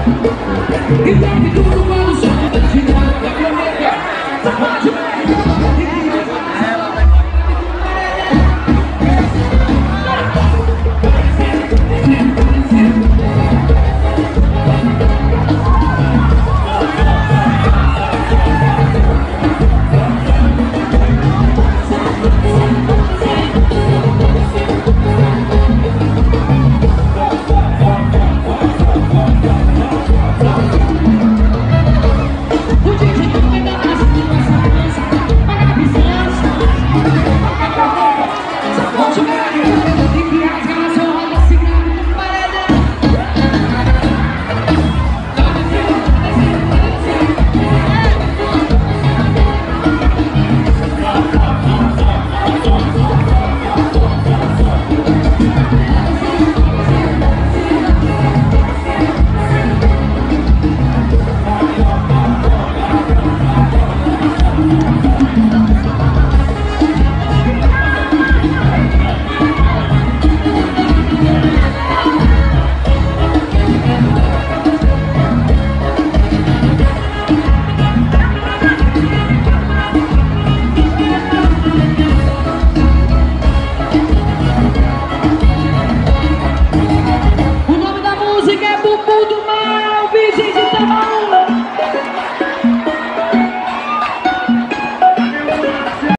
E deve tudo para o som da cidade da planeta. Luiz de Tamar.